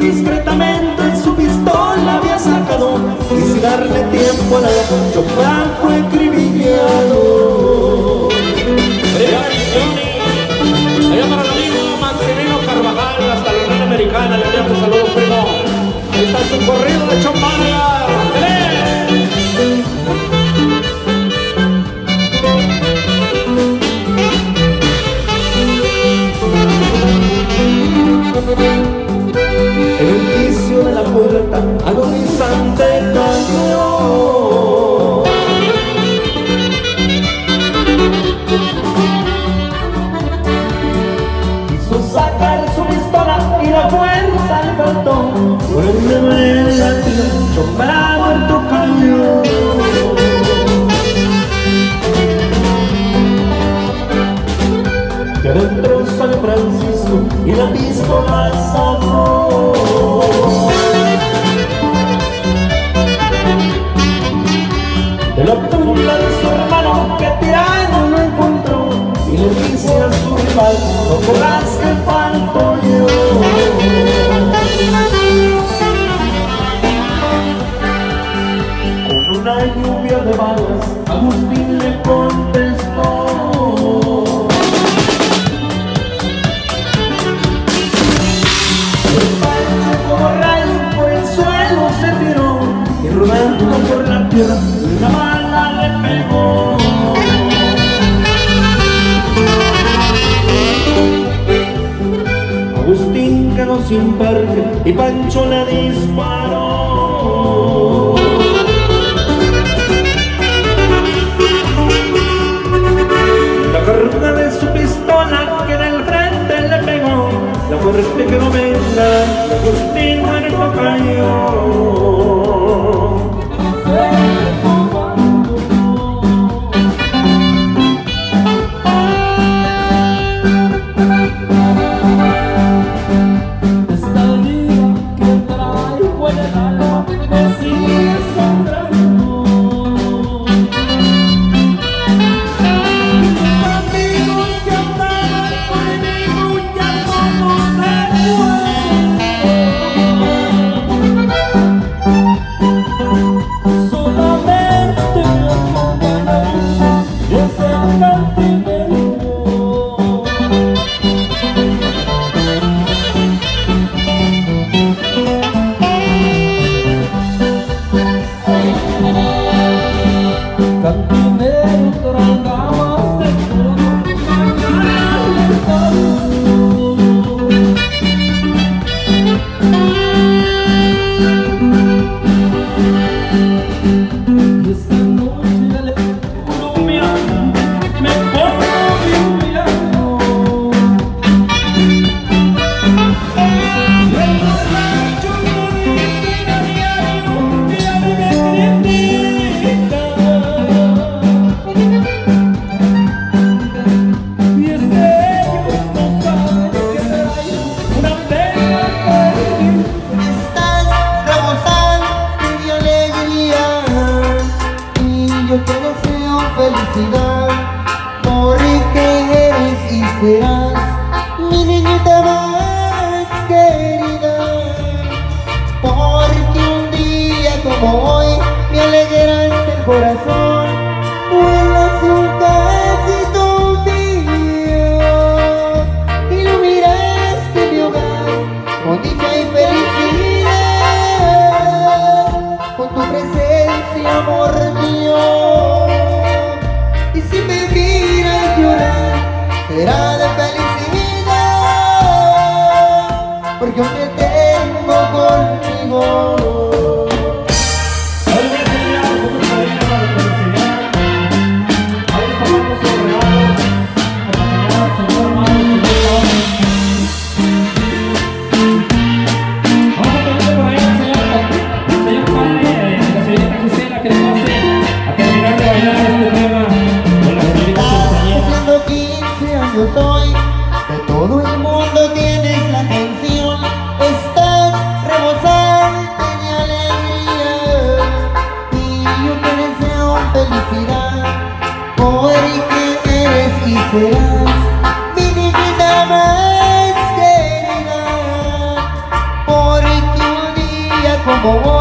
Discretamente su pistola había sacado. Sin darle tiempo a nada, yo fue corrido de Chompania. En el quicio de la puerta, agonizante cayó. Quiso sacar su pistola y la fuerza le faltó. Por el dedo en muerto cayó. Que adentro San Francisco y la pistola sacó. De la punta de su hermano que tirano lo encontró y le dice a su rival, no corras que falto yo. Agustín le contestó. El pancho como por el suelo se tiró y rodando por la tierra una bala le pegó. Agustín quedó sin parque y Pancho le disparó. cantar Oh.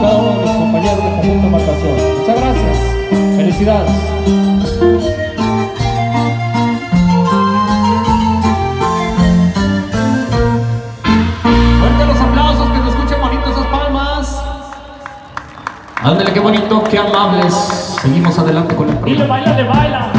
cada uno de mis compañeros de Conjunto Marcación. Muchas gracias. Felicidades. Ándale, qué bonito, qué amables. Seguimos adelante con el programa. le baila, le baila.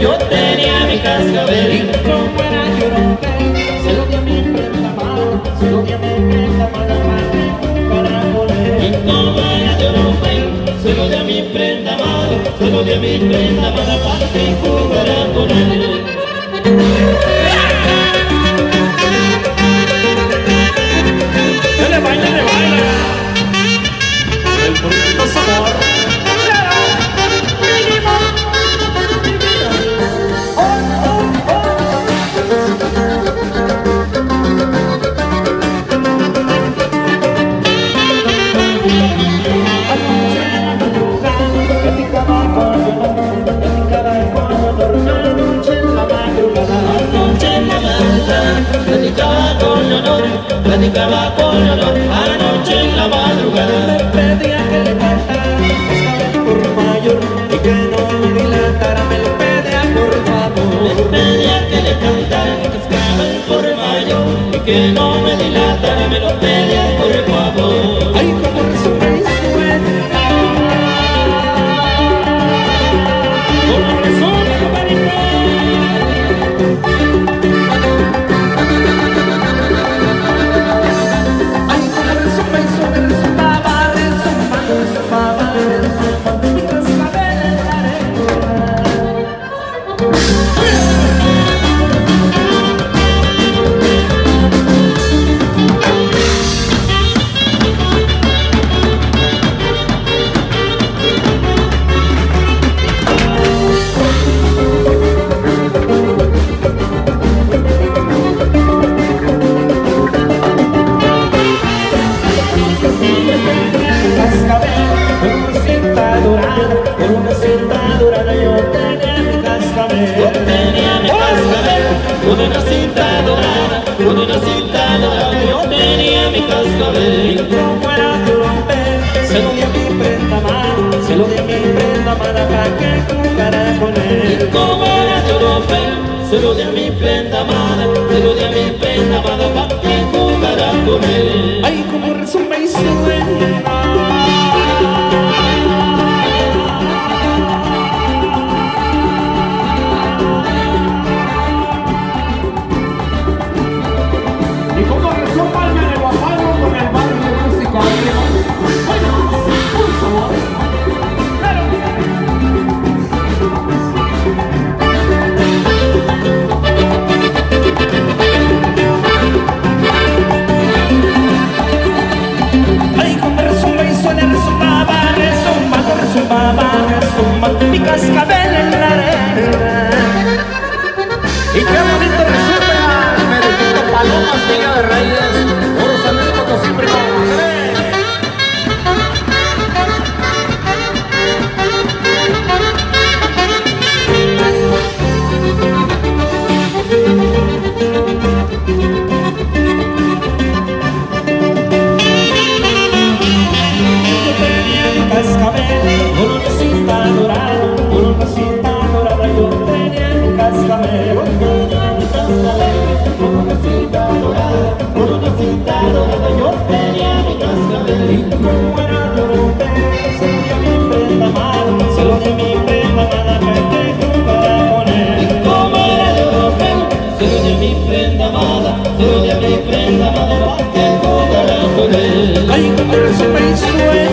yo tenía mi cascabel y con buena llorona se lo cambié en la mano, se lo cambié en para volver y con buena llorona se lo a mi prenda mano, se lo di a mi prenda mala para gritaba con la noche en la madrugada. Me pedía que le cantara esta por mayor y que no me dilatara. Me le pedía por favor. Me pedía que le cantara esta por mayor y que no Prince William.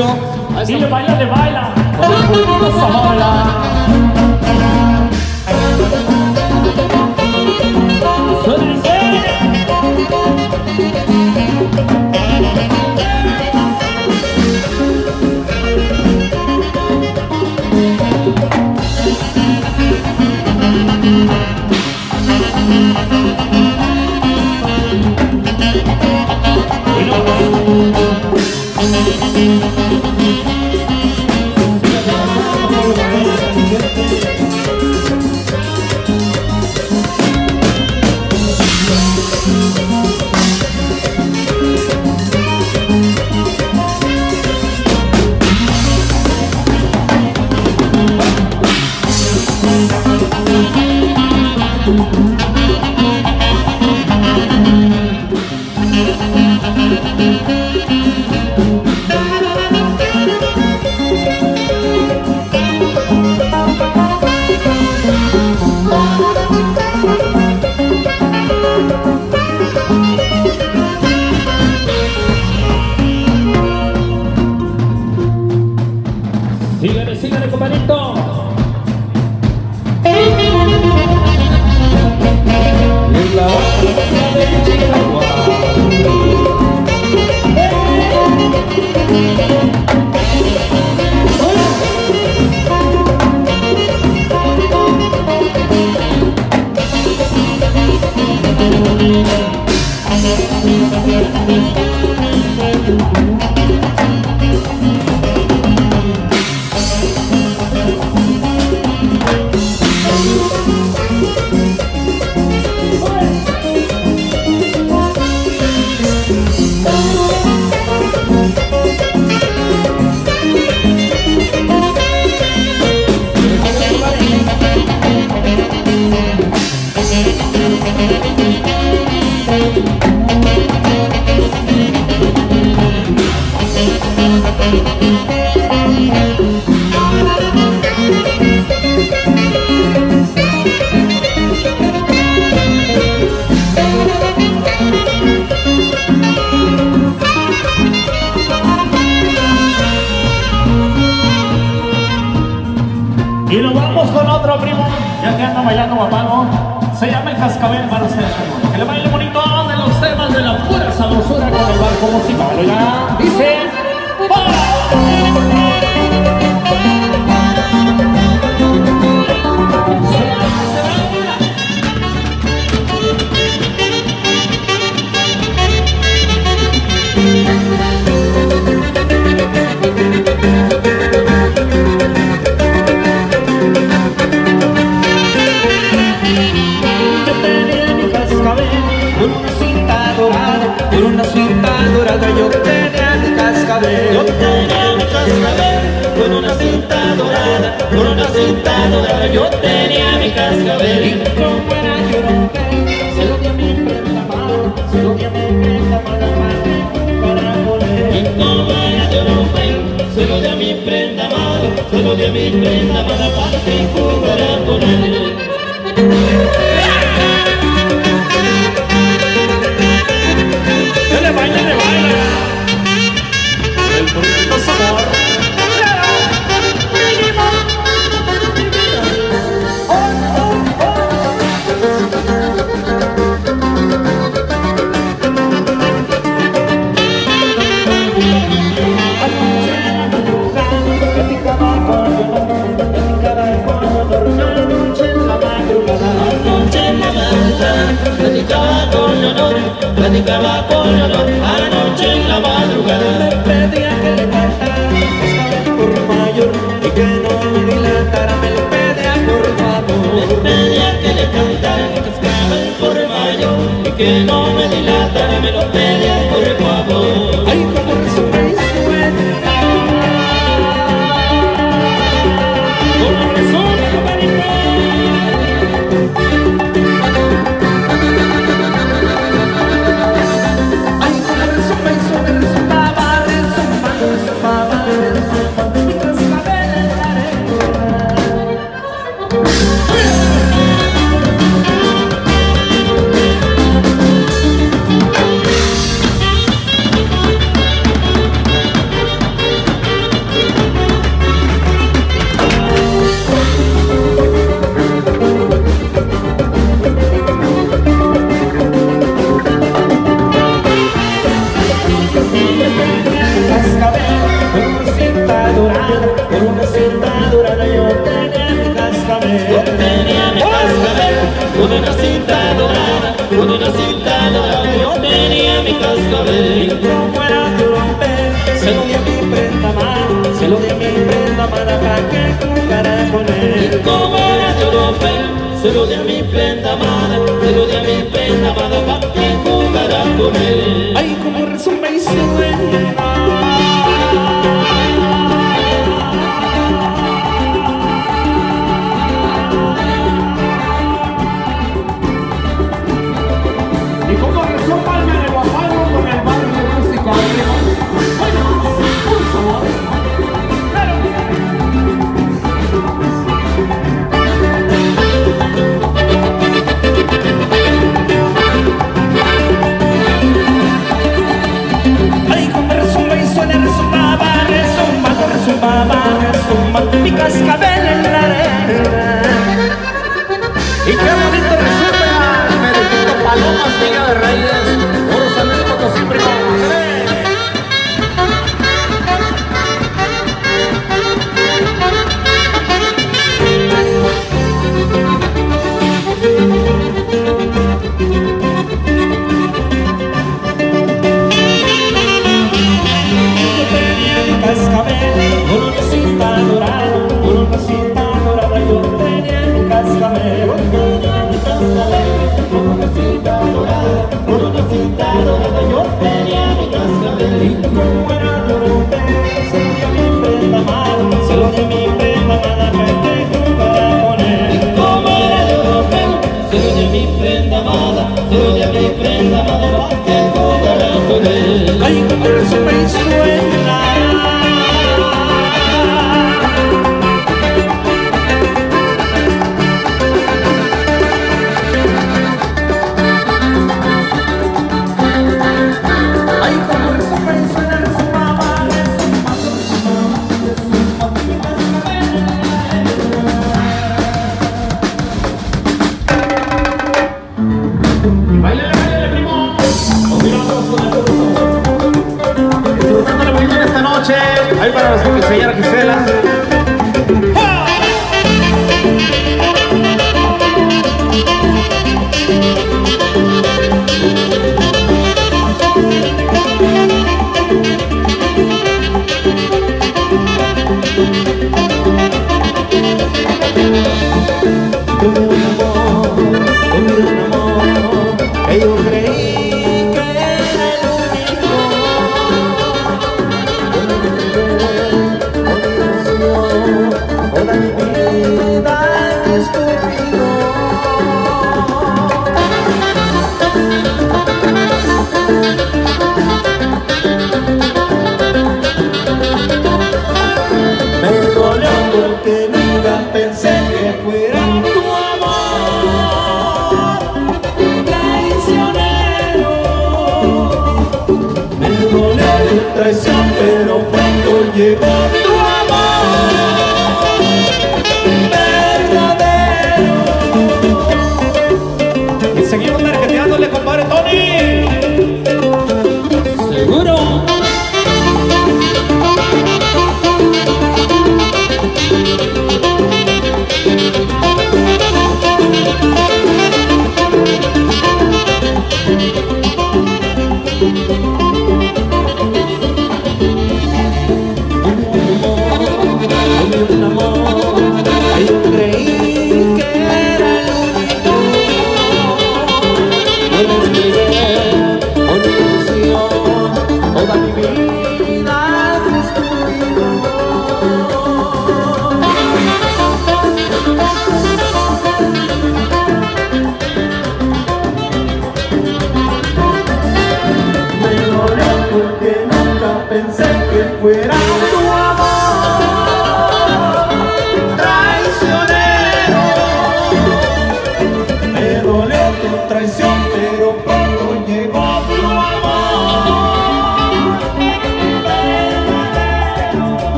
canción. Dile, baila, le baila. Thank you. Música dorada yo tenía mi cascabel. Yo tenía mi cascabel con una cinta dorada, con una cinta dorada yo tenía mi cascabel. Y como era llorón, se lo di a mi prenda mala, se lo di a mi prenda mala para poner. Y como era llorón, se lo di a mi prenda mala, se lo di a mi prenda mala para que jugara con él. Platicaba con honor, anoche en la madrugada. Me pedía que le cantara, estaba por mayor, y que no me dilatara, me lo pedía por favor. Me pedía que le cantara, que estaba por mayor, y que no me dilatara, me lo pedía por favor. Cascabel con una cinta dorada, con una cinta dorada yo tenía mi cascabel. Yo tenía mi cascabel con una cinta dorada, mi cascabel. Y como era romper, se lo di a mi prenda amada, se lo di a mi prenda amada para que jugara con él. Y como era romper, se lo di a mi prenda amada, se lo di a mi prenda amada para que jugara con él. Ay, como away. Sumagpikas ka, Belen pero cuando llegó